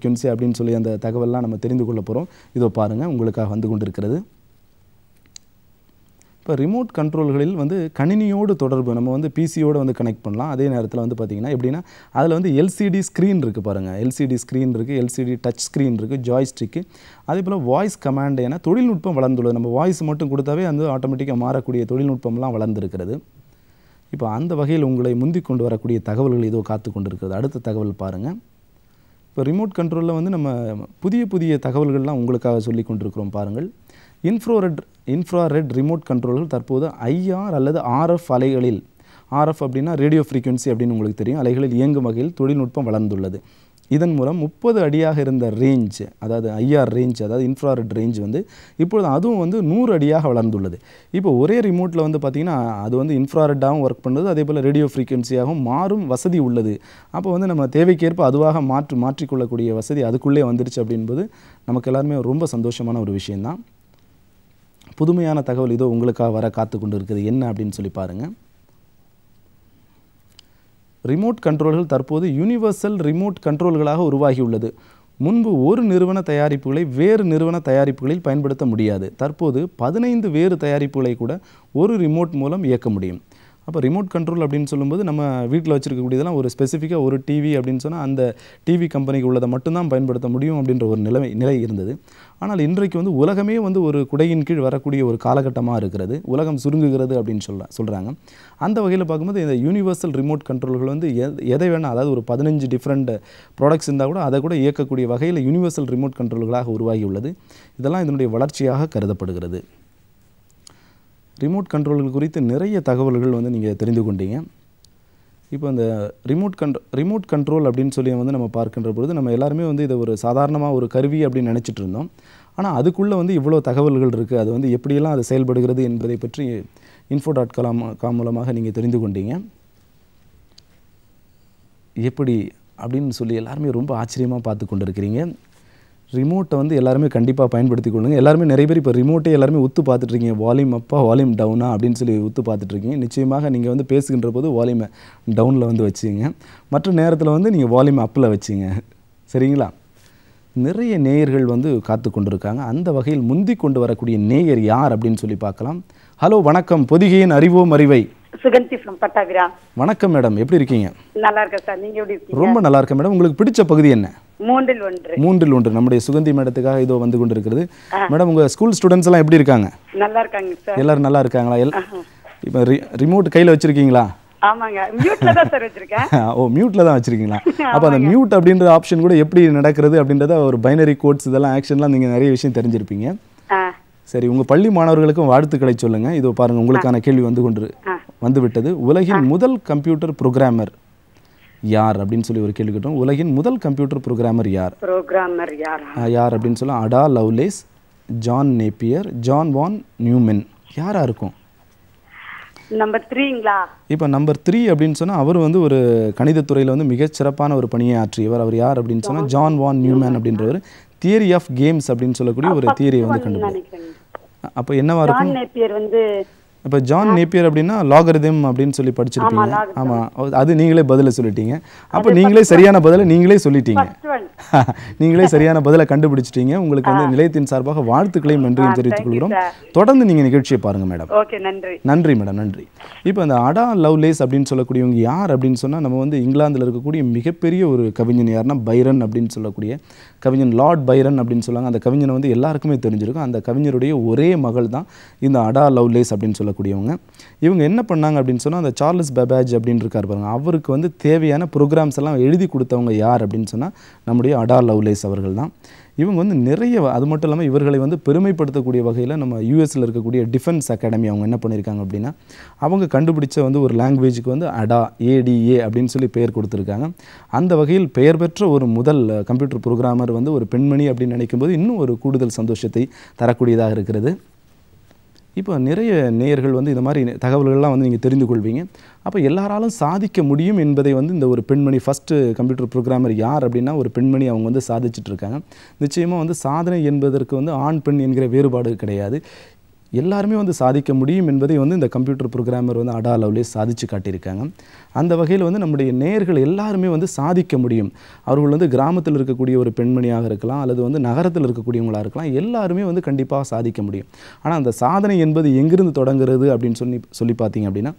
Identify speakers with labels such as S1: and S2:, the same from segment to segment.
S1: Frequency அப்படின்னு சொல்லி அந்த தகவல்லாம் நம்ம தெரிந்து கொள்ள போகிறோம் இதோ பாருங்கள் உங்களுக்காக வந்து கொண்டிருக்கிறது. இப்போ ரிமோட் கண்ட்ரோல்களில் வந்து கணினியோடு தொடர்பு நம்ம வந்து பிசியோடு வந்து கனெக்ட் பண்ணலாம். அதே நேரத்தில் வந்து பார்த்திங்கன்னா எப்படின்னா அதில் வந்து எல்சிடி ஸ்க்ரீன் இருக்குது பாருங்கள் எல்சிடி ஸ்க்ரீன் இருக்குது எல்சிடி டச் ஸ்க்ரீன் இருக்குது ஜாய்ஸ்டிக்கு அதே போல் வாய்ஸ் கமாண்ட் ஏன்னா தொழில்நுட்பம் வளர்ந்துள்ளது. நம்ம வாய்ஸ் மட்டும் கொடுத்தாவே வந்து ஆட்டோமேட்டிக்காக மாறக்கூடிய தொழில்நுட்பம்லாம் வளர்ந்துருக்கிறது. இப்போ அந்த வகையில் உங்களை முந்திக் கொண்டு வரக்கூடிய தகவல்கள் ஏதோ காத்து கொண்டிருக்கிறது. அடுத்த தகவல் பாருங்கள் இப்போ ரிமோட் கண்ட்ரோலில் வந்து நம்ம புதிய புதிய தகவல்கள்லாம் உங்களுக்காக சொல்லி கொண்டிருக்கிறோம் பாருங்கள். இன்ஃப்ரோரெட் இன்ஃப்ராரெட் ரிமோட் கண்ட்ரோல்கள் தற்போது ஐஆர் அல்லது ஆர்எஃப் அலைகளில் ஆர்எஃப் அப்படின்னா ரேடியோ ஃப்ரீக்வன்சி அப்படின்னு உங்களுக்கு தெரியும். அலைகளில் இயங்கும் வகையில் தொழில்நுட்பம் வளர்ந்துள்ளது. இதன் மூலம் முப்பது அடியாக இருந்த ரேஞ்ச் அதாவது ஐஆர் ரேஞ்ச் அதாவது இன்ஃப்ராரெட் ரேஞ்ச் வந்து இப்பொழுது அதுவும் வந்து நூறு அடியாக வளர்ந்துள்ளது. இப்போ ஒரே ரிமோட்டில் வந்து பார்த்திங்கன்னா அது வந்து இன்ஃப்ராரெட்டாகவும் ஒர்க் பண்ணுறது அதே போல் ரேடியோ ஃப்ரீக்வன்சியாகவும் மாறும் வசதி உள்ளது. அப்போ வந்து நம்ம தேவைக்கேற்ப அதுவாக மாற்றி மாற்றிக்கொள்ளக்கூடிய வசதி அதுக்குள்ளே வந்துருச்சு அப்படின்பது நமக்கு எல்லாருமே ரொம்ப சந்தோஷமான ஒரு விஷயந்தான் புதுமையான தகவல் இதோ உங்களுக்காக வர காத்து கொண்டு இருக்குது. என்ன அப்படின்னு சொல்லி பாருங்கள் ரிமோட் கண்ட்ரோல்கள் தற்போது யூனிவர்சல் ரிமோட் கண்ட்ரோல்களாக உருவாகியுள்ளது. முன்பு ஒரு நிறுவன தயாரிப்புகளை வேறு நிறுவன தயாரிப்புகளில் பயன்படுத்த முடியாது. தற்போது பதினைந்து வேறு தயாரிப்புகளை கூட ஒரு ரிமோட் மூலம் இயக்க முடியும். அப்போ ரிமோட் கண்ட்ரோல் அப்படின்னு சொல்லும்போது நம்ம வீட்டில் வச்சுருக்கக்கூடியதெல்லாம் ஒரு ஸ்பெசிஃபிக்காக ஒரு டிவி அப்படின்னு சொன்னால் அந்த டிவி கம்பெனிக்கு உள்ளதை மட்டும்தான் பயன்படுத்த முடியும் அப்படின்ற ஒரு நிலைமை நிலை இருந்தது. ஆனால் இன்றைக்கு வந்து உலகமே வந்து ஒரு குடையின் கீழ் வரக்கூடிய ஒரு காலகட்டமாக இருக்கிறது. உலகம் சுருங்குகிறது அப்படின்னு சொல்ல சொல்கிறாங்க அந்த வகையில் பார்க்கும்போது இந்த யூனிவர்சல் ரிமோட் கண்ட்ரோல்கள் வந்து எத்- எதை வேணால் அதாவது ஒரு பதினஞ்சு டிஃப்ரெண்ட் ப்ராடக்ட்ஸ் இருந்தால் கூட அதை கூட இயக்கக்கூடிய வகையில் யூனிவர்சல் ரிமோட் கண்ட்ரோல்களாக உருவாகியுள்ளது. இதெல்லாம் இதனுடைய வளர்ச்சியாக கருதப்படுகிறது. ரிமோட் கண்ட்ரோல்கள் குறித்து நிறைய தகவல்கள் வந்து நீங்கள் தெரிந்து கொண்டீங்க. இப்போ இந்த ரிமோட் கண்ட்ரோ ரிமோட் கண்ட்ரோல் அப்படின்னு சொல்லி வந்து நம்ம பார்க்கின்ற பொழுது நம்ம எல்லாருமே வந்து இதை ஒரு சாதாரணமாக ஒரு கருவி அப்படின்னு நினச்சிட்டு இருந்தோம். ஆனால் அதுக்குள்ளே வந்து இவ்வளோ தகவல்கள் இருக்குது அது வந்து எப்படியெல்லாம் அது செயல்படுகிறது என்பதை பற்றி இன்ஃபோ டாட் காம் காம் மூலமாக நீங்கள் தெரிந்து கொண்டீங்க. எப்படி அப்படின்னு சொல்லி எல்லாருமே ரொம்ப ஆச்சரியமாக பார்த்து கொண்டிருக்கிறீங்க. ரிமோட்டை வந்து எல்லாருமே கண்டிப்பாக பயன்படுத்தி கொள்ளுங்க. எல்லாருமே நிறைய பேர் இப்போ ரிமோட்டை எல்லாருமே உத்து பார்த்துட்ருக்கீங்க வால்யூம் அப்பா வால்யூம் டவுனா அப்படின்னு சொல்லி உத்து பார்த்துட்ருக்கீங்க நிச்சயமாக நீங்கள் வந்து பேசுகின்ற போது வால்யூமை டவுனில் வந்து வச்சுங்க. மற்ற நேரத்தில் வந்து நீங்கள் வால்யூம் அப்பில் வச்சுங்க. சரிங்களா? நிறைய நேயர்கள் வந்து காத்து கொண்டிருக்காங்க. அந்த வகையில் முந்தி கொண்டு வரக்கூடிய நேயர் யார் அப்படின்னு சொல்லி பார்க்கலாம். ஹலோ வணக்கம். பொதிகையின் அறிவோம் அறிவை.
S2: சுகந்தி ஃப்ரம் பட்டாபிரா.
S1: வணக்கம் மேடம் எப்படி இருக்கீங்க?
S2: நல்லா இருக்கேன் சார் நீங்க எப்படி இருக்கீங்க?
S1: ரொம்ப நல்லா இருக்கேன் மேடம். உங்களுக்கு பிடிச்ச பகுதி என்ன?
S2: மூன்றில் ஒன்று.
S1: மூன்றில் ஒன்று. நம்முடைய சுகந்தி மேடத்துக்காக இதோ வந்து கொண்டிருக்கிறது. மேடம் உங்கள் ஸ்கூல் ஸ்டூடெண்ட்ஸ் எல்லாம் எப்படி இருக்காங்க?
S2: நல்லா இருக்காங்க சார்.
S1: எல்லாரும் நல்லா இருக்காங்களா? இப்போ ரிமோட் கையில் வச்சுருக்கீங்களா?
S2: ஆமாங்க. மியூட்ல தான் சார் வச்சிருக்கேன்.
S1: ஓ மியூட்டில் தான் வச்சுருக்கீங்களா? அப்போ அந்த மியூட் அப்படின்ற ஆப்ஷன் கூட எப்படி நடக்கிறது அப்படின்றத ஒரு பைனரி கோட்ஸ் இதெல்லாம் ஆக்ஷன்லாம் நீங்கள் நிறைய விஷயம் தெரிஞ்சிருப்பீங்க. சரி உங்கள் பள்ளி மாணவர்களுக்கும் வாழ்த்துக்களை சொல்லுங்கள் இதோ பாருங்கள் உங்களுக்கான கேள்வி வந்து கொண்டு வந்து விட்டது உலகின் முதல் கம்ப்யூட்டர் புரோகிராமர் யார் அப்படின்னு சொல்லி ஒரு கேள்வி கேட்டோம். உலகின் முதல் கம்ப்யூட்டர் புரோகிராமர் யார்?
S2: ப்ரோக்ராமர் யாரா?
S1: யார் அப்படின்னு சொல்ல Ada Lovelace John Napier John von Neumann. யாரா இருக்கும்?
S2: நம்பர் த்ரீங்களா
S1: இப்போ நம்பர் த்ரீ அப்படின்னு சொன்னால் அவர் வந்து ஒரு கணிதத்துறையில் வந்து மிகச் சிறப்பான ஒரு பணியை ஆற்றியவர். அவர் யார் அப்படின்னு சொன்னால் ஜான் வான் நியூமேன் அப்படின்றவர். தியரி ஆஃப் கேம்ஸ் அப்படின்னு சொல்லக்கூடிய ஒரு தியரியை வந்து கண்டுபிடி
S2: நினைக்கிறேன்.
S1: அப்போ என்னவா இருக்கும்?
S2: ஜான் நேப்பியர் வந்து
S1: இப்போ ஜான் நேப்பியர் அப்படின்னா லாகரிதம் அப்படின்னு சொல்லி படிச்சிருப்பீங்க. ஆமாம் அது நீங்களே பதிலை சொல்லிட்டீங்க. அப்போ நீங்களே சரியான பதிலை நீங்களே சொல்லிட்டீங்க. நீங்களே சரியான பதிலை கண்டுபிடிச்சிட்டீங்க. உங்களுக்கு வந்து நிலையத்தின் சார்பாக வாழ்த்துக்களையும் நன்றியும் தெரிவித்துக் கொள்கிறோம் தொடர்ந்து நீங்கள் நிகழ்ச்சியை பாருங்கள் மேடம்
S2: நன்றி.
S1: மேடம் நன்றி. இப்போ இந்த அடா லவ்லேஸ் அப்படின்னு சொல்லக்கூடியவங்க யார் அப்படின்னு சொன்னால் நம்ம வந்து இங்கிலாந்தில் இருக்கக்கூடிய மிகப்பெரிய ஒரு கவிஞன் யாருன்னா பைரன் அப்படின்னு சொல்லக்கூடிய கவிஞன் லார்ட் பைரன் அப்படின்னு சொல்லுவாங்க. அந்த கவிஞனை வந்து எல்லாருக்குமே தெரிஞ்சிருக்கும். அந்த கவிஞருடைய ஒரே மகள் தான் இந்த அடா லவ்லேஸ் அப்படின்னு இருக்கக்கூடியவங்க. இவங்க என்ன பண்ணாங்க அப்படின்னு சொன்னால் அந்த சார்லஸ் பெபாஜ் அப்படின்னு இருக்கார் பாருங்க அவருக்கு வந்து தேவையான ப்ரோக்ராம்ஸ் எல்லாம் எழுதி கொடுத்தவங்க யார் அப்படின்னு சொன்னால் நம்முடைய அடா லவ்லேஸ் அவர்கள் தான் இவங்க வந்து நிறைய அது மட்டும் இல்லாமல் இவர்களை வந்து பெருமைப்படுத்தக்கூடிய வகையில் நம்ம யூஎஸில் இருக்கக்கூடிய டிஃபென்ஸ் அகாடமி அவங்க என்ன பண்ணியிருக்காங்க அப்படின்னா அவங்க கண்டுபிடிச்ச வந்து ஒரு லாங்குவேஜுக்கு வந்து அடா ஏடிஏ அப்படின்னு சொல்லி பெயர் கொடுத்துருக்காங்க. அந்த வகையில் பெயர் பெற்ற ஒரு முதல் கம்ப்யூட்டர் ப்ரோக்ராமர் வந்து ஒரு பெண்மணி அப்படின்னு நினைக்கும்போது இன்னும் ஒரு கூடுதல் சந்தோஷத்தை தரக்கூடியதாக இருக்கிறது. இப்போ நிறைய நேயர்கள் வந்து இந்த மாதிரி தகவல்கள்லாம் வந்து நீங்கள் தெரிந்து கொள்வீங்க. அப்போ எல்லாராலும் சாதிக்க முடியும் என்பதை வந்து இந்த ஒரு பெண்மணி ஃபஸ்ட்டு கம்ப்யூட்டர் ப்ரோக்ராமர் யார் அப்படின்னா ஒரு பெண்மணி அவங்க வந்து சாதிச்சுட்டு இருக்காங்க. நிச்சயமாக வந்து சாதனை என்பதற்கு வந்து ஆண் பெண் என்கிற வேறுபாடு கிடையாது. எல்லாருமே வந்து சாதிக்க முடியும் என்பதை வந்து இந்த கம்ப்யூட்டர் ப்ரோக்ராமர் வந்து அடா லவ்லேஸ் சாதிச்சு காட்டியிருக்காங்க. அந்த வகையில் வந்து நம்முடைய நேயர்கள் எல்லாருமே வந்து சாதிக்க முடியும். அவர்கள் வந்து கிராமத்தில் இருக்கக்கூடிய ஒரு பெண்மணியாக இருக்கலாம் அல்லது வந்து நகரத்தில் இருக்கக்கூடியவங்களாக இருக்கலாம் எல்லாருமே வந்து கண்டிப்பாக சாதிக்க முடியும். ஆனால் அந்த சாதனை என்பது எங்கிருந்து தொடங்குறது அப்படின்னு சொல்லி சொல்லி பார்த்தீங்க அப்படின்னா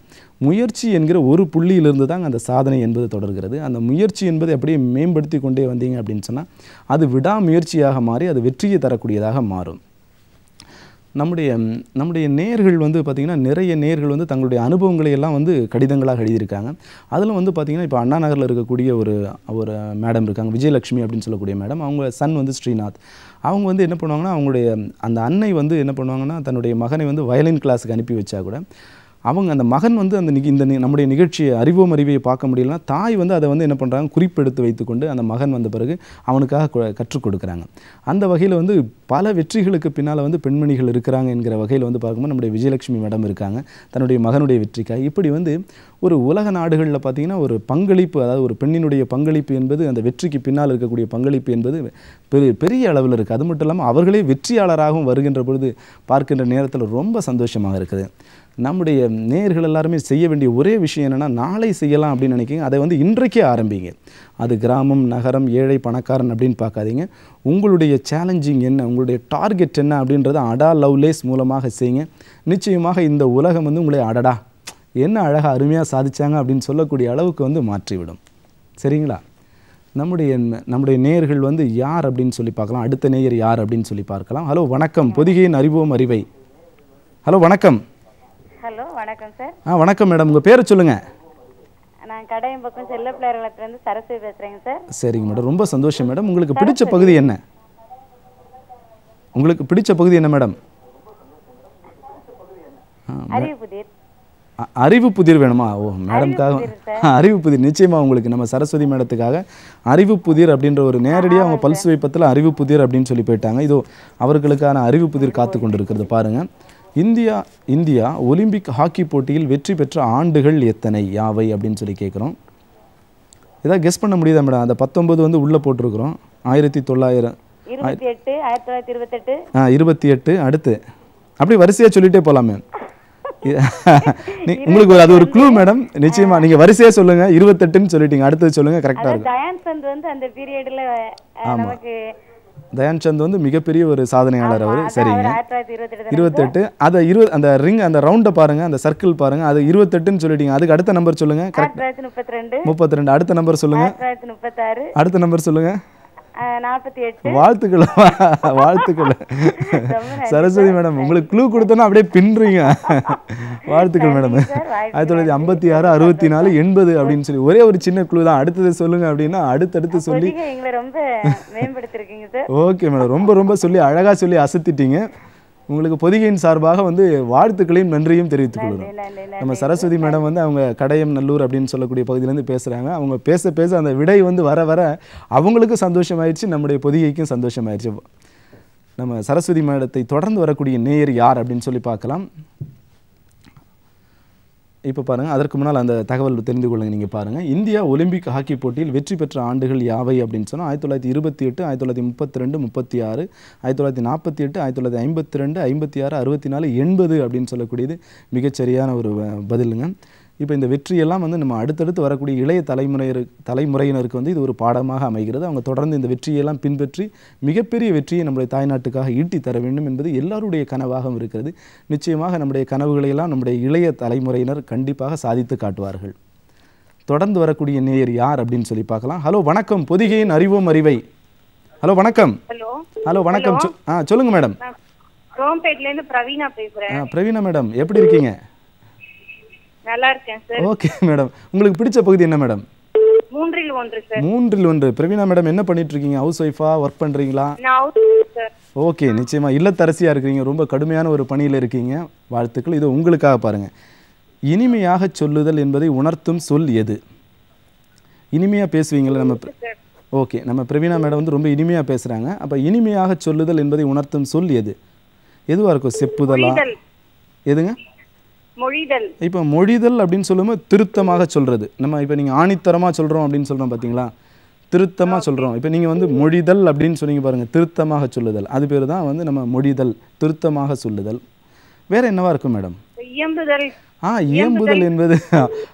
S1: முயற்சி என்கிற ஒரு புள்ளியிலிருந்து தாங்க அந்த சாதனை என்பது தொடர்கிறது. அந்த முயற்சி என்பதை அப்படியே மேம்படுத்தி கொண்டே வந்தீங்க அப்படின்னு சொன்னால் அது விடாமுயற்சியாக மாறி அது வெற்றியை தரக்கூடியதாக மாறும். நம்முடைய நம்முடைய நேர்கள் வந்து பார்த்திங்கன்னா நிறைய நேர்கள் வந்து தங்களுடைய அனுபவங்களை எல்லாம் வந்து கடிதங்களாக எழுதியிருக்காங்க. அதில் வந்து பார்த்திங்கன்னா இப்போ அண்ணா நகரில் இருக்கக்கூடிய ஒரு ஒரு மேடம் இருக்காங்க விஜயலட்சுமி அப்படின்னு சொல்லக்கூடிய மேடம். அவங்க சன் வந்து ஸ்ரீநாத். அவங்க வந்து என்ன பண்ணுவாங்கன்னா அவங்களுடைய அந்த அன்னை வந்து என்ன பண்ணுவாங்கன்னா தன்னுடைய மகனை வந்து வயலின் கிளாஸுக்கு அனுப்பி வச்சா கூட அவங்க அந்த மகன் வந்து அந்த நிக- இந்த நம்முடைய நிகழ்ச்சியை அறிவோம் அறிவியை பார்க்க முடியலன்னா தாய் வந்து அதை வந்து என்ன பண்ணுறாங்க குறிப்பெடுத்து வைத்துக்கொண்டு அந்த மகன் வந்த பிறகு அவனுக்காக கற்றுக் கொடுக்குறாங்க. அந்த வகையில் வந்து பல வெற்றிகளுக்கு பின்னால் வந்து பெண்மணிகள் இருக்கிறாங்க என்கிற வகையில் வந்து பார்க்கும்போது நம்முடைய விஜயலட்சுமி மேடம் இருக்காங்க. தன்னுடைய மகனுடைய வெற்றிக்காக. இப்படி வந்து ஒரு உலக நாடுகளில் பார்த்தீங்கன்னா ஒரு பங்களிப்பு அதாவது ஒரு பெண்ணினுடைய பங்களிப்பு என்பது அந்த வெற்றிக்கு பின்னால் இருக்கக்கூடிய பங்களிப்பு என்பது பெரிய பெரிய அளவில் இருக்குது அது மட்டும் இல்லாமல் அவர்களே வெற்றியாளராகவும் வருகின்ற பொழுது பார்க்கின்ற நேரத்தில் ரொம்ப சந்தோஷமாக இருக்குது. நம்முடைய நேயர்கள் எல்லாருமே செய்ய வேண்டிய ஒரே விஷயம் என்னென்னா நாளை செய்யலாம் அப்படின்னு நினைக்கிங்க. அதை வந்து இன்றைக்கே ஆரம்பிங்க. அது கிராமம் நகரம் ஏழை பணக்காரன் அப்படின்னு பார்க்காதீங்க. உங்களுடைய சேலஞ்சிங் என்ன உங்களுடைய டார்கெட் என்ன அப்படின்றத அடா லவ்லேஸ் மூலமாக செய்யுங்க. நிச்சயமாக இந்த உலகம் வந்து உங்களை அடடா என்ன அழகாக அருமையாக சாதித்தாங்க அப்படின்னு சொல்லக்கூடிய அளவுக்கு வந்து மாற்றிவிடும். சரிங்களா? நம்முடைய நம்முடைய நேயர்கள் வந்து யார் அப்படின்னு சொல்லி பார்க்கலாம். அடுத்த நேயர் யார் அப்படின்னு சொல்லி பார்க்கலாம். ஹலோ வணக்கம். பொதிகையின் அறிவோம் அறிவை. ஹலோ வணக்கம்.
S3: ஹலோ வணக்கம் சார்.
S1: ஆ வணக்கம் மேடம். உங்கள் பேரை சொல்லுங்கள்
S3: நான் கடையம் பக்கம் செல்ல பிள்ளைகளத்துலேருந்து சரஸ்வதி பேசுகிறேங்க சார்.
S1: சரிங்க மேடம். ரொம்ப சந்தோஷம் மேடம். உங்களுக்கு பிடிச்ச பகுதி என்ன? உங்களுக்கு பிடிச்ச பகுதி என்ன மேடம்?
S3: அறிவு புதிர்.
S1: வேணுமா? ஓ மேடம்காக அறிவு புதிர். நிச்சயமா உங்களுக்கு நம்ம சரஸ்வதி மேடத்துக்காக அறிவு புதிர் அப்படின்ற ஒரு நேரடியாக அவங்க பல்ஸ் வைப்பத்தில் அறிவு புதிர் அப்படின்னு சொல்லி போயிட்டாங்க. இதோ அவர்களுக்கான அறிவு புதிர் காத்து கொண்டு இருக்கிறது பாருங்க. இந்தியா இந்தியா ஒலிம்பிக் ஹாக்கி போட்டியில் வெற்றி பெற்ற ஆண்டுகள் எத்தனை? யாவை? அப்படின்னு சொல்லி கேட்குறோம். ஏதாவது கெஸ் பண்ண முடியுதா மேடம்? அந்த பத்தொன்பது வந்து உள்ளே போட்டிருக்கிறோம். ஆயிரத்தி தொள்ளாயிரம்
S3: இருபத்தி எட்டு
S1: அடுத்து. அப்படி வரிசையாக சொல்லிட்டே போகலாம் மேம் உங்களுக்கு ஒரு- அது ஒரு க்ளூ மேடம். நிச்சயமா நீங்க வரிசையா சொல்லுங்க. இருபத்தெட்டுன்னு சொல்லிட்டீங்க. அடுத்தது சொல்லுங்க கரெக்டா இருக்கும்.
S3: தயான் சந்த் வந்து
S1: மிகப்பெரிய ஒரு சாதனையாளர் அவர். சரிங்க. இருபத்தெட்டு அதை இருபது அந்த ரிங் அந்த ரவுண்டை பாருங்க அந்த சர்க்கிள் பாருங்க அது இருபத்தெட்டுன்னு சொல்லிட்டீங்க. அதுக்கு அடுத்த நம்பர் சொல்லுங்க. கரெக்ட்
S3: முப்பத்தி ரெண்டு.
S1: அடுத்த நம்பர் சொல்லுங்க. அடுத்த நம்பர் சொல்லுங்க.
S3: நாற்பத்தி எட்டு.
S1: வாழ்த்துக்கள். வாழ்த்துக்கள். சரஸ்வதி மேடம் உங்களுக்கு க்ளூ கொடுத்தோன்னா அப்படியே பின்றீங்க வாழ்த்துக்கள் மேடம். ஆயிரத்தி தொள்ளாயிரத்தி ஐம்பத்தி ஆறு அறுபத்தி நாலு எண்பது அப்படின்னு சொல்லி ஒரே ஒரு சின்ன க்ளூ தான். அடுத்தது சொல்லுங்க அப்படின்னா அடுத்தடுத்து சொல்லி ஓகே மேடம் ரொம்ப ரொம்ப சொல்லி அழகா சொல்லி அசத்திட்டீங்க. உங்களுக்கு பொதிகையின் சார்பாக வந்து வாழ்த்துக்களையும் நன்றியும் தெரிவித்துக் கொள்கிறோம். நம்ம சரஸ்வதி மேடம் வந்து அவங்க கடையம் நல்லூர் அப்படின்னு சொல்லக்கூடிய பகுதியிலேருந்து பேசுகிறாங்க அவங்க பேச பேச அந்த விடை வந்து வர வர அவங்களுக்கும் சந்தோஷமாயிடுச்சு நம்முடைய பொதிகைக்கும் சந்தோஷமாயிடுச்சு நம்ம சரஸ்வதி மேடத்தை தொடர்ந்து வரக்கூடிய நேயர் யார் அப்படின்னு சொல்லி பார்க்கலாம். இப்போ பாருங்கள் அதற்கு முன்னால் அந்த தகவல் தெரிந்து கொள்ளுங்க நீங்கள் பாருங்கள் இந்தியா ஒலிம்பிக் ஹாக்கி போட்டியில் வெற்றி பெற்ற ஆண்டுகள் யாவை அப்படின்னு சொன்னால் ஆயிரத்தி தொள்ளாயிரத்தி இருபத்தி எட்டு ஆயிரத்தி தொள்ளாயிரத்தி முப்பத்தி ரெண்டு முப்பத்தி ஆறு ஆயிரத்தி தொள்ளாயிரத்தி நாற்பத்தி எட்டு ஆயிரத்தி தொள்ளாயிரத்தி ஐம்பத்தி ரெண்டு ஐம்பத்தி ஆறு அறுபத்தி நாலு எண்பது அப்படின்னு சொல்லக்கூடியது மிகச்சரியான ஒரு பதிலுங்க. இப்போ இந்த வெற்றியெல்லாம் வந்து நம்ம அடுத்தடுத்து வரக்கூடிய இளைய தலைமுறையினர் தலைமுறையினருக்கு வந்து இது ஒரு பாடமாக அமைகிறது. அவங்க தொடர்ந்து இந்த வெற்றியெல்லாம் பின்பற்றி மிகப்பெரிய வெற்றியை நம்முடைய தாய்நாட்டுக்காக ஈட்டி தர வேண்டும் என்பது எல்லாருடைய கனவாகவும் இருக்கிறது. நிச்சயமாக நம்முடைய கனவுகளை எல்லாம் நம்முடைய இளைய தலைமுறையினர் கண்டிப்பாக சாதித்து காட்டுவார்கள். தொடர்ந்து வரக்கூடிய நேயர் யார் அப்படின்னு சொல்லி பார்க்கலாம். ஹலோ வணக்கம். பொதிகையின் அறிவோம் அறிவை. ஹலோ வணக்கம்.
S2: ஹலோ.
S1: வணக்கம். ஆ சொல்லுங்க மேடம்.
S2: பிரவீனா
S1: மேடம் எப்படி இருக்கீங்க?
S2: நல்லா இருக்கேன் சார்.
S1: Okay madam. உங்களுக்கு பிடிச்ச பகுதி என்ன மேடம்?
S2: மூன்றில் ஒன்று சார்.
S1: மூன்றில் ஒன்று. பிரவீனா மேடம் என்ன பண்ணிட்டு இருக்கீங்க ஹவுஸ் ஒய்ஃபா ஒர்க் பண்றீங்களா? ஓகே நிச்சயமா. இல்லத்தரசியா இருக்கிறீங்க ரொம்ப கடுமையான ஒரு பணியில் இருக்கீங்க. வாழ்த்துக்கள். இது உங்களுக்காக பாருங்க. இனிமையாக சொல்லுதல் என்பதை உணர்த்தும் சொல் எது? இனிமையாக பேசுவீங்களா நம்ம ஓகே நம்ம பிரவீனா மேடம் வந்து ரொம்ப இனிமையாக பேசுகிறாங்க அப்போ இனிமையாக சொல்லுதல் என்பதை உணர்த்தும் சொல் எது? எதுவாக இருக்கும்? செப்புதலா? எதுங்க? இப்போ மொழிதல் அப்படின்னு சொல்லும்போது திருத்தமாக சொல்கிறது நம்ம இப்போ நீங்கள் ஆணித்தரமாக சொல்கிறோம் அப்படின்னு சொல்கிறோம் பார்த்தீங்களா திருத்தமாக சொல்கிறோம் இப்போ நீங்கள் வந்து மொழிதல் அப்படின்னு சொன்னீங்க பாருங்கள் திருத்தமாக சொல்லுதல். அது பேர் தான் வந்து நம்ம மொழிதல். திருத்தமாக சொல்லுதல். வேற என்னவா இருக்கும் மேடம்?
S2: இயம்புதல்
S1: ஆ இயம்புதல் என்பது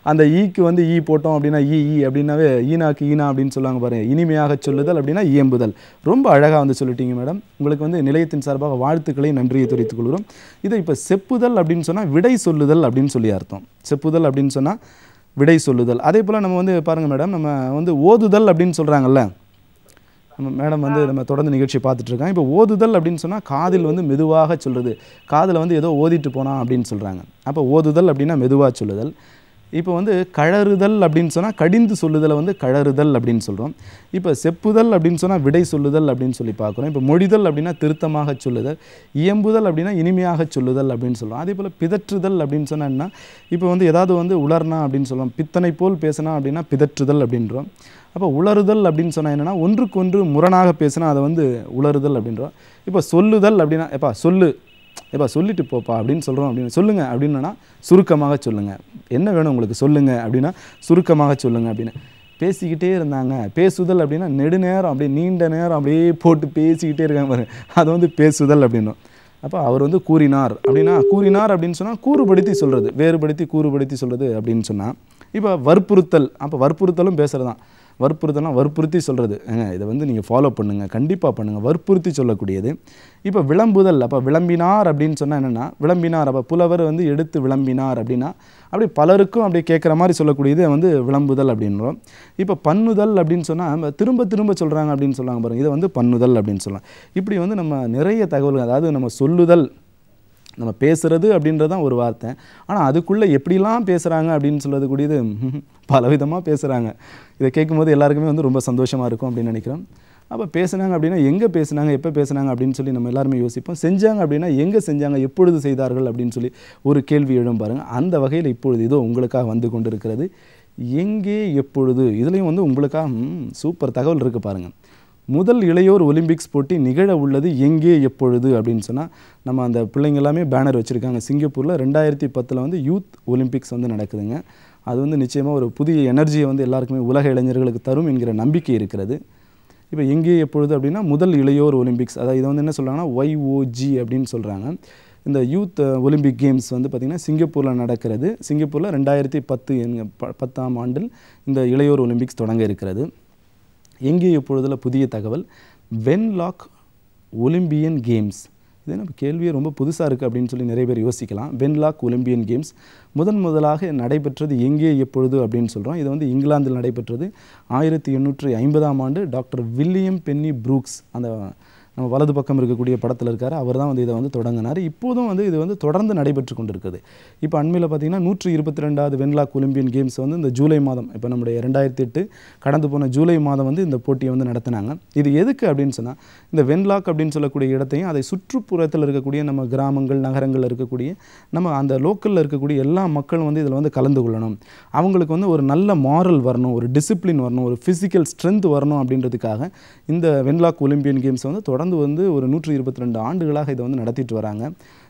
S1: அந்த ஈக்கு வந்து ஈ போட்டோம் அப்படின்னா ஈ ஈ அப்படின்னாவே ஈனாக்கு ஈனா அப்படின்னு சொல்லுவாங்க பாருங்க. இனிமையாக சொல்லுதல் அப்படின்னா இயம்புதல். ரொம்ப அழகாக வந்து சொல்லிட்டீங்க மேடம். உங்களுக்கு வந்து நிலையத்தின் சார்பாக வாழ்த்துக்களை நன்றியை தெரிவித்துக் கொள்கிறோம். இதை இப்போ செப்புதல் அப்படின்னு சொன்னால் விடை சொல்லுதல் அப்படின்னு சொல்லி அர்த்தம். செப்புதல் அப்படின்னு சொன்னால் விடை சொல்லுதல். அதே போல் நம்ம வந்து பாருங்க மேடம் நம்ம வந்து ஓதுதல் அப்படின்னு சொல்கிறாங்கல்ல நம்ம மேடம் வந்து நம்ம தொடர்ந்து நிகழ்ச்சி பார்த்துட்டு இருக்காங்க. இப்போ ஓதுதல் அப்படின்னு சொன்னால் காதில் வந்து மெதுவாக சொல்கிறது காதில் வந்து ஏதோ ஓதிட்டு போனா அப்படின்னு சொல்கிறாங்க அப்போ ஓதுதல் அப்படின்னா மெதுவாக சொல்லுதல். இப்போ வந்து கழறுதல் அப்படின்னு சொன்னால் கடிந்து சொல்லுதலை வந்து கழறுதல் அப்படின்னு சொல்கிறோம் இப்போ செப்புதல் அப்படின்னு சொன்னால் விடை சொல்லுதல் அப்படின்னு சொல்லி பார்க்குறோம். இப்போ மொழிதல் அப்படின்னா திருத்தமாக சொல்லுதல். இயம்புதல் அப்படின்னா இனிமையாக சொல்லுதல் அப்படின்னு சொல்கிறோம் அதே போல் பிதற்றுதல் அப்படின்னு சொன்னா என்ன? இப்போ வந்து ஏதாவது வந்து உலர்னா அப்படின்னு சொல்லுவோம் பித்தனை போல் பேசினா அப்படின்னா பிதற்றுதல் அப்படின்றோம். அப்போ உளறுதல் அப்படின்னு சொன்னால் என்னென்னா ஒன்றுக்கு ஒன்று முரணாக பேசினா அதை வந்து உளறுதல் அப்படின்றோம். இப்போ சொல்லுதல் அப்படின்னா எப்பா சொல்லு. எப்பா சொல்லிட்டு போப்பா அப்படின்னு சொல்கிறோம் அப்படின்னு சொல்லுங்கள் அப்படின்னா சுருக்கமாக சொல்லுங்கள் என்ன வேணும் உங்களுக்கு? சொல்லுங்கள் அப்படின்னா சுருக்கமாக சொல்லுங்கள் அப்படின்னு. பேசிக்கிட்டே இருந்தாங்க. பேசுதல் அப்படின்னா நெடுநேரம் அப்படியே நீண்ட நேரம் அப்படியே போட்டு பேசிக்கிட்டே இருக்காங்க பாருங்க. அதை வந்து பேசுதல் அப்படின்னும். அப்போ அவர் வந்து கூறினார். அப்படின்னா கூறினார் அப்படின்னு சொன்னால் கூறுபடுத்தி சொல்கிறது வேறுபடுத்தி கூறுபடுத்தி சொல்கிறது அப்படின்னு சொன்னால் இப்போ வற்புறுத்தல். அப்போ வற்புறுத்தலும் பேசுகிறது தான் வற்புறுத்தல்னா வற்புறுத்தி சொல்கிறது ஏங்க இதை வந்து நீங்கள் ஃபாலோ பண்ணுங்கள் கண்டிப்பாக பண்ணுங்கள் வற்புறுத்தி சொல்லக்கூடியது. இப்போ விளம்புதல் அப்போ விளம்பினார் அப்படின்னு சொன்னால் என்னென்னா விளம்பினார் அப்போ புலவர் வந்து எடுத்து விளம்பினார் அப்படின்னா அப்படி பலருக்கும் அப்படி கேட்குற மாதிரி சொல்லக்கூடியது வந்து விளம்புதல் அப்படின்றோம். இப்போ பண்ணுதல் அப்படின்னு சொன்னால் திரும்ப திரும்ப சொல்கிறாங்க அப்படின்னு சொல்லுவாங்க பாருங்க. இதை வந்து பண்ணுதல் அப்படின்னு சொல்லலாம். இப்படி வந்து நம்ம நிறைய தகவல்கள் அதாவது நம்ம சொல்லுதல் நம்ம பேசுகிறது அப்படின்றது தான் ஒரு வார்த்தை. ஆனால் அதுக்குள்ளே எப்படிலாம் பேசுகிறாங்க அப்படின்னு சொல்கிறது கூடியது பலவிதமாக பேசுகிறாங்க இதை கேட்கும்போது எல்லாருக்குமே வந்து ரொம்ப சந்தோஷமாக இருக்கும் அப்படின்னு நினைக்கிறோம். அப்போ பேசுனாங்க அப்படின்னா எங்கே பேசுனாங்க எப்போ பேசுனாங்க அப்படின்னு சொல்லி நம்ம எல்லாருமே யோசிப்போம். செஞ்சாங்க அப்படின்னா எங்கே செஞ்சாங்க எப்பொழுது செய்தார்கள் அப்படின்னு சொல்லி ஒரு கேள்வி எழும் பாருங்கள் அந்த வகையில் இப்பொழுது இதோ உங்களுக்காக வந்து கொண்டிருக்கிறது. எங்கே எப்பொழுது இதுலேயும் வந்து உங்களுக்காக சூப்பர் தகவல் இருக்குது பாருங்கள் முதல் இளையோர் ஒலிம்பிக்ஸ் போட்டி நிகழ உள்ளது எங்கே எப்பொழுது அப்படின்னு சொன்னால் நம்ம அந்த பிள்ளைங்க எல்லாமே பேனர் வச்சுருக்காங்க. சிங்கப்பூரில் ரெண்டாயிரத்தி பத்தில் வந்து யூத் ஒலிம்பிக்ஸ் வந்து நடக்குதுங்க. அது வந்து நிச்சயமாக ஒரு புதிய எனர்ஜியை வந்து எல்லாருக்குமே உலக இளைஞர்களுக்கு தரும் என்கிற நம்பிக்கை இருக்கிறது. இப்போ எங்கே எப்பொழுது அப்படின்னா முதல் இளையோர் ஒலிம்பிக்ஸ் அதாவது இதை வந்து என்ன சொல்கிறாங்கன்னா ஒய்ஓஜி அப்படின்னு சொல்கிறாங்க இந்த யூத் ஒலிம்பிக் கேம்ஸ் வந்து பார்த்திங்கன்னா சிங்கப்பூரில் நடக்கிறது. சிங்கப்பூரில் ரெண்டாயிரத்தி பத்து என் ப- பத்தாம் ஆண்டில் இந்த இளையோர் ஒலிம்பிக்ஸ் தொடங்க இருக்கிறது. எங்கே எப்பொழுதில் புதிய தகவல்? வென்லாக் ஒலிம்பியன் கேம்ஸ் இது நம்ம கேள்வியே ரொம்ப புதுசாக இருக்குது அப்படின்னு சொல்லி நிறைய பேர் யோசிக்கலாம். வென்லாக் ஒலிம்பியன் கேம்ஸ் முதன் முதலாக நடைபெற்றது எங்கே எப்பொழுது அப்படின்னு சொல்கிறோம் இது வந்து இங்கிலாந்தில் நடைபெற்றது ஆயிரத்தி எண்ணூற்றி ஐம்பதாம் ஆண்டு டாக்டர் வில்லியம் பென்னி ப்ரூக்ஸ் அந்த நம்ம வலது பக்கம் இருக்கக்கூடிய படத்தில் இருக்கார். அவர் தான் வந்து இதை வந்து தொடங்கினார். இப்போதும் வந்து இது வந்து தொடர்ந்து நடைபெற்று கொண்டு இருக்குது இப்போ அண்மையில் பார்த்தீங்கன்னா நூற்றி இருபத்தி ரெண்டாவது வென்லாக் ஒலிம்பியன் கேம்ஸ் வந்து இந்த ஜூலை மாதம் இப்போ நம்முடைய ரெண்டாயிரத்தி எட்டு கடந்து போன ஜூலை மாதம் வந்து இந்த போட்டியை வந்து நடத்தினாங்க. இது எதுக்கு அப்படின்னு சொன்னால் இந்த வென்லாக் அப்படின்னு சொல்லக்கூடிய இடத்தையும் அதை சுற்றுப்புறத்தில் இருக்கக்கூடிய நம்ம கிராமங்கள் நகரங்களில் இருக்கக்கூடிய நம்ம அந்த லோக்கலில் இருக்கக்கூடிய எல்லா மக்களும் வந்து இதில் வந்து கலந்து கொள்ளணும். அவங்களுக்கு வந்து ஒரு நல்ல மாரல் வரணும் ஒரு டிசிப்ளின் வரணும் ஒரு ஃபிசிக்கல் ஸ்ட்ரென்த் வரணும் அப்படின்றதுக்காக இந்த வெண்லாக் ஒலிம்பியன் கேம்ஸ் வந்து தொடர்ந்து வந்து ஒரு நூற்றி இருபத்தி ரெண்டு ஆண்டுகளாக இதை வந்து நடத்திட்டு வராங்க.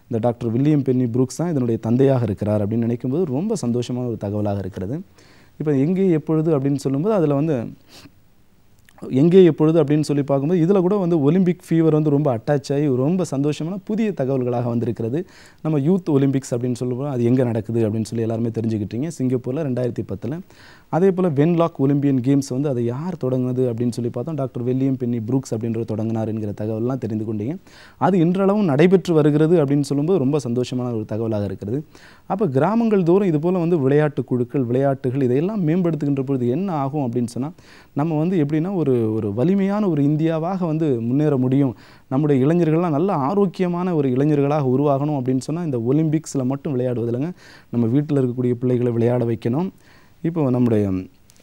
S1: இந்த டாக்டர் வில்லியம் பென்னி புரூக்ஸ் தான் இதனுடைய தந்தையாக இருக்கிறார் அப்படின்னு நினைக்கும்போது ரொம்ப சந்தோஷமான ஒரு தகவலாக இருக்கிறது. இப்போ எங்கே எப்பொழுது அப்படின்னு சொல்லும்போது அதில் வந்து எங்கே எப்பொழுது அப்படின்னு சொல்லி பார்க்கும்போது இதில் கூட வந்து ஒலிம்பிக் ஃபீவர் வந்து ரொம்ப அட்டாச் ஆகி ரொம்ப சந்தோஷமான புதிய தகவல்களாக வந்திருக்கிறது. நம்ம யூத் ஒலிம்பிக்ஸ் அப்படின்னு சொல்லுவோம் அது எங்கே நடக்குது அப்படின்னு சொல்லி எல்லாருமே தெரிஞ்சுக்கிட்டீங்க. சிங்கப்பூரில் ரெண்டாயிரத்தி பத்தில். அதே போல் வென்லாக் ஒலிம்பியன் கேம்ஸ் வந்து அதை யார் தொடங்குனது அப்படின்னு சொல்லி பார்த்தோம். டாக்டர் வெல்லியம் பென்னி ப்ரூக்ஸ் அப்படின்ற தொடங்கினார் என்கிற தகவல்லாம் தெரிந்து கொண்டீங்க. அது இன்றளவும் நடைபெற்று வருகிறது அப்படின்னு சொல்லும்போது ரொம்ப சந்தோஷமான ஒரு தகவலாக இருக்கிறது. அப்போ கிராமங்கள் தோறும் இது போல் வந்து விளையாட்டு குழுக்கள் விளையாட்டுகள் இதையெல்லாம் மேம்படுத்துகின்ற பொழுது என்ன ஆகும் அப்படின்னு சொன்னால் நம்ம வந்து எப்படின்னா ஒரு ஒரு வலிமையான ஒரு இந்தியாவாக வந்து முன்னேற முடியும். நம்முடைய இளைஞர்கள்லாம் நல்ல ஆரோக்கியமான ஒரு இளைஞர்களாக உருவாகணும் அப்படின்னு சொன்னால் இந்த ஒலிம்பிக்ஸில் மட்டும் விளையாடுவதில்லைங்க. நம்ம வீட்டில் இருக்கக்கூடிய பிள்ளைகளை விளையாட வைக்கணும். இப்போ நம்முடைய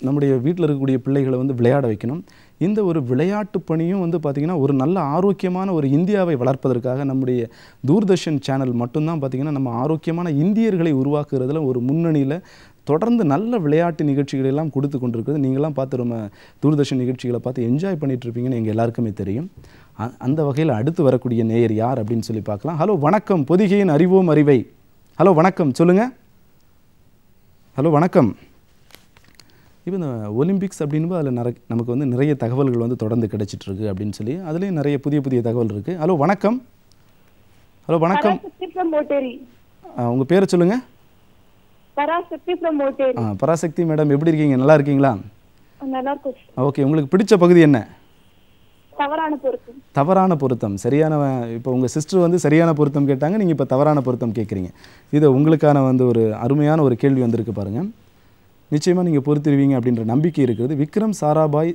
S1: நம்முடைய வீட்டில் இருக்கக்கூடிய பிள்ளைகளை வந்து விளையாட வைக்கணும். இந்த ஒரு விளையாட்டு பணியும் வந்து பார்த்திங்கன்னா ஒரு நல்ல ஆரோக்கியமான ஒரு இந்தியாவை வளர்ப்பதற்காக நம்முடைய தூர்தர்ஷன் சேனல் மட்டும்தான் பார்த்திங்கன்னா நம்ம ஆரோக்கியமான இந்தியர்களை உருவாக்குறதுல ஒரு முன்னணியில் தொடர்ந்து நல்ல விளையாட்டு நிகழ்ச்சிகளை எல்லாம் கொடுத்து கொண்டிருக்கிறது. நீங்களாம் பார்த்து ரொம்ப தூர்தர்ஷன் நிகழ்ச்சிகளை பார்த்து என்ஜாய் பண்ணிட்டு இருப்பீங்கன்னு எங்கள் எல்லாருக்குமே தெரியும். அந்த வகையில் அடுத்து வரக்கூடிய நேயர் யார் அப்படின்னு சொல்லி பார்க்கலாம். ஹலோ வணக்கம். பொதிகையின் அறிவோம் அறிவை. ஹலோ வணக்கம். சொல்லுங்கள் ஹலோ வணக்கம். இப்போ இந்த ஒலிம்பிக்ஸ் அப்படின்போது அதில் நிறைய நமக்கு வந்து நிறைய தகவல்கள் வந்து தொடர்ந்து கிடைச்சிட்டு இருக்கு அப்படின்னு சொல்லி அதுலேயும் நிறைய புதிய புதிய தகவல் இருக்குது ஹலோ வணக்கம். ஹலோ வணக்கம். உங்கள் பேரை சொல்லுங்கள்
S4: பராசக்தி ஃப்ரம் மோட்டேரி
S1: ஆ பராசக்தி மேடம் எப்படி இருக்கீங்க? நல்லா இருக்கீங்களா?
S4: நல்லா இருக்கும்
S1: ஓகே உங்களுக்கு பிடிச்ச பகுதி என்ன?
S4: தவறான பொருத்தம்.
S1: தவறான பொருத்தம். சரியான இப்போ உங்கள் சிஸ்டர் வந்து சரியான பொருத்தம் கேட்டாங்க நீங்கள் இப்போ தவறான பொருத்தம் கேட்குறீங்க இது உங்களுக்கான வந்து ஒரு அருமையான ஒரு கேள்வி வந்திருக்கு பாருங்கள் நிச்சயமாக நீங்கள் பொறுத்திருவீங்க அப்படின்ற நம்பிக்கை இருக்கிறது. விக்ரம் சாராபாய்